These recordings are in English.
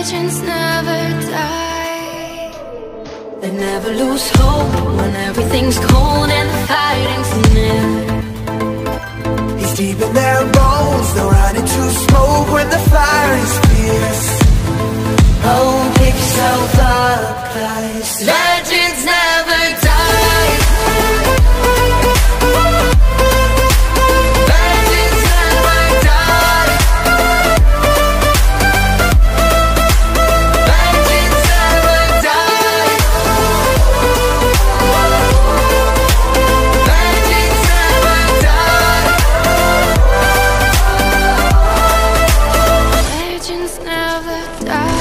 Legends never die. They never lose hope when everything's cold and the fighting's near. He's deep in their bones, they'll run into smoke when the fire is fierce. Never die.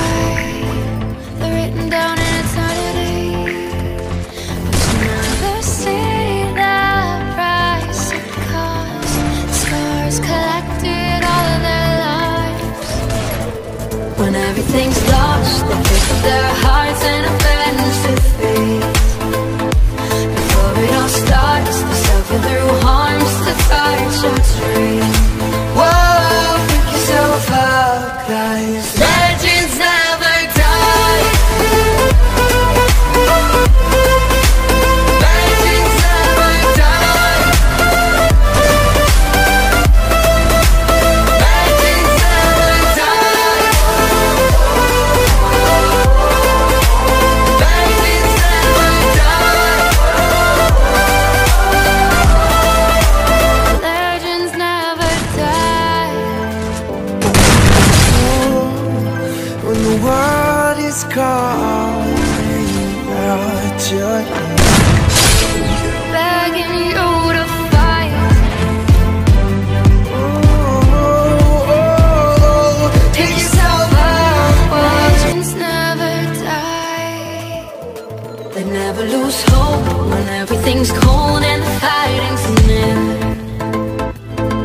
Is calling out your name. begging you to fight. Oh, Pick yourself up. Legends never die. They never lose hope when everything's cold and the fighting's near.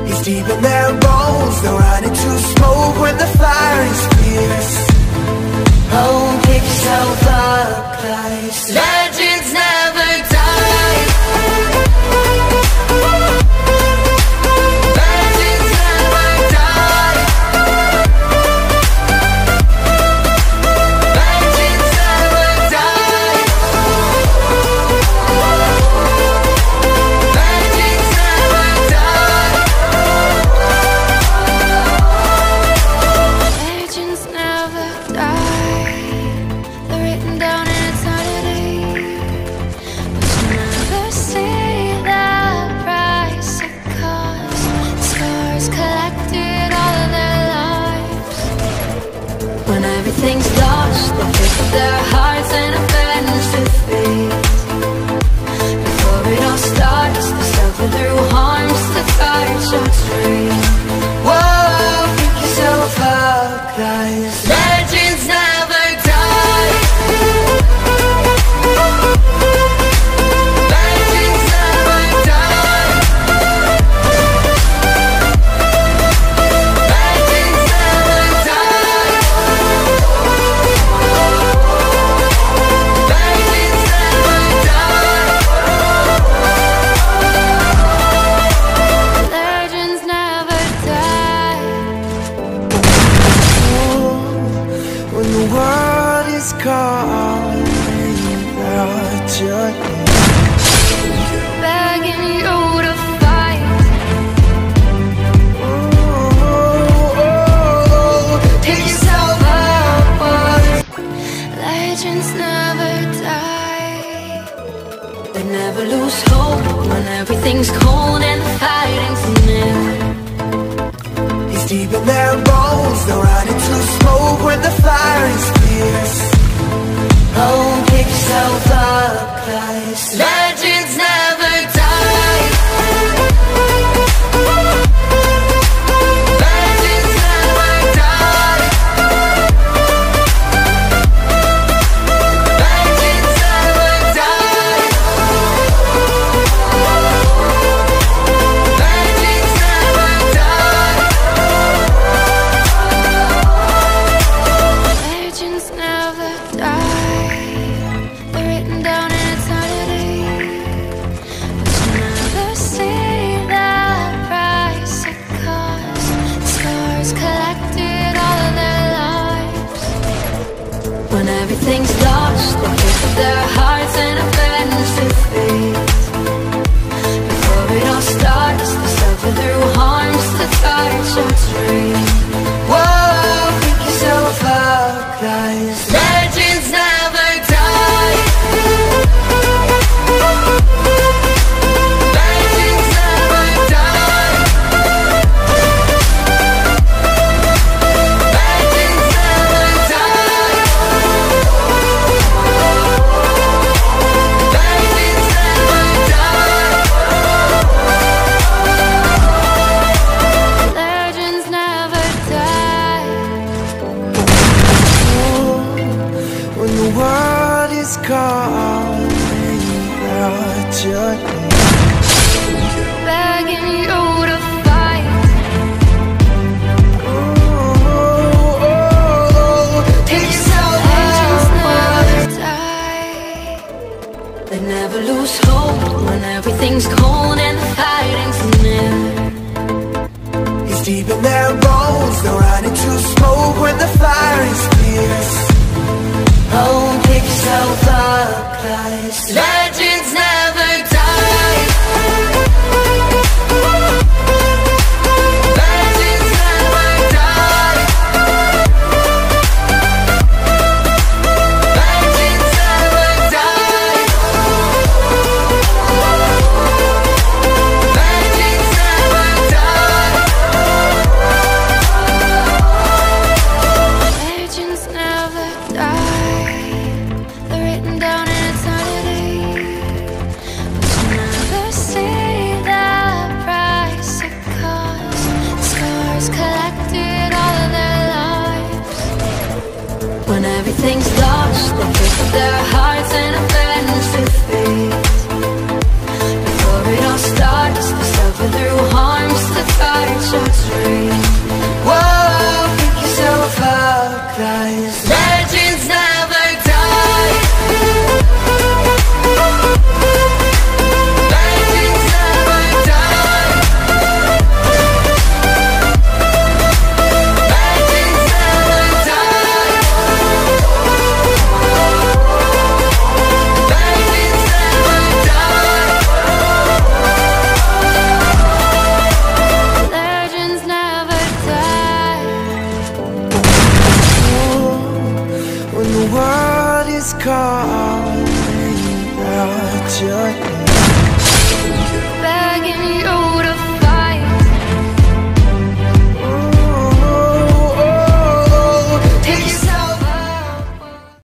He's deep in their bones, they'll run into smoke when the fire is fierce. Up, everything's lost, they up their hearts and is calling out your name. begging you to fight. Oh, oh, oh, Pick yourself up. Legends never die. They never lose hope when everything's cold and the fighting's near. Deep in their bones, they'll run into smoke when the fire is everything's lost, they pick their hearts and abandons to fate. Before it all starts, they suffer through harms to touch or dream. Whoa, pick yourself up, guys. Calling out your name. begging you to fight. Pick yourself. They never lose hope when everything's cold and the fighting's near. It's deep in their bones. they're run into smoke when the fire is fierce. Guys. Lost, they pick is calling out your name. begging you